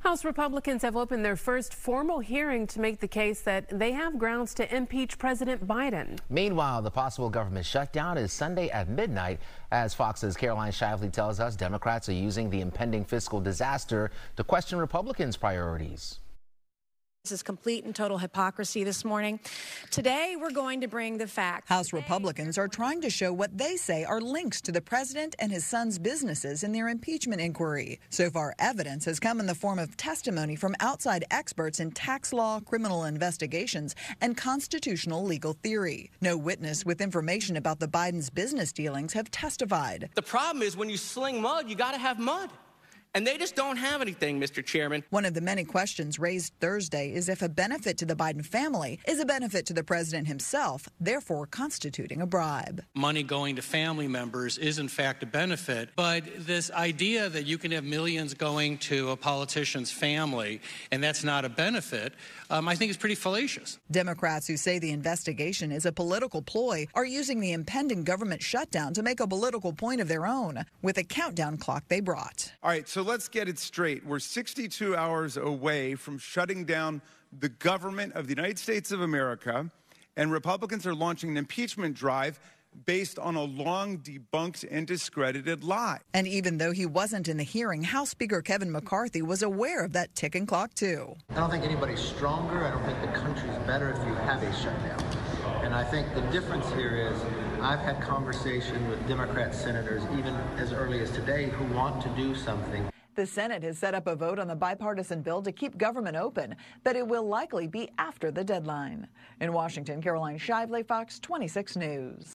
House Republicans have opened their first formal hearing to make the case that they have grounds to impeach President Biden. Meanwhile, the possible government shutdown is Sunday at midnight. As Fox's Caroline Shively tells us, Democrats are using the impending fiscal disaster to question Republicans' priorities. This is complete and total hypocrisy this morning. Today, we're going to bring the facts. House Republicans are trying to show what they say are links to the president and his son's businesses in their impeachment inquiry. So far, evidence has come in the form of testimony from outside experts in tax law, criminal investigations, and constitutional legal theory. No witness with information about the Biden's business dealings have testified. The problem is when you sling mud, you got to have mud. And they just don't have anything, Mr. Chairman. One of the many questions raised Thursday is if a benefit to the Biden family is a benefit to the president himself, therefore constituting a bribe. Money going to family members is, in fact, a benefit. But this idea that you can have millions going to a politician's family and that's not a benefit, um, I think is pretty fallacious. Democrats who say the investigation is a political ploy are using the impending government shutdown to make a political point of their own with a countdown clock they brought. All right, so so let's get it straight. We're 62 hours away from shutting down the government of the United States of America, and Republicans are launching an impeachment drive based on a long debunked and discredited lie. And even though he wasn't in the hearing, House Speaker Kevin McCarthy was aware of that ticking clock, too. I don't think anybody's stronger. I don't think the country's better if you have a shutdown. And I think the difference here is I've had conversation with Democrat senators, even as early as today, who want to do something. The Senate has set up a vote on the bipartisan bill to keep government open, but it will likely be after the deadline. In Washington, Caroline Shively, Fox 26 News.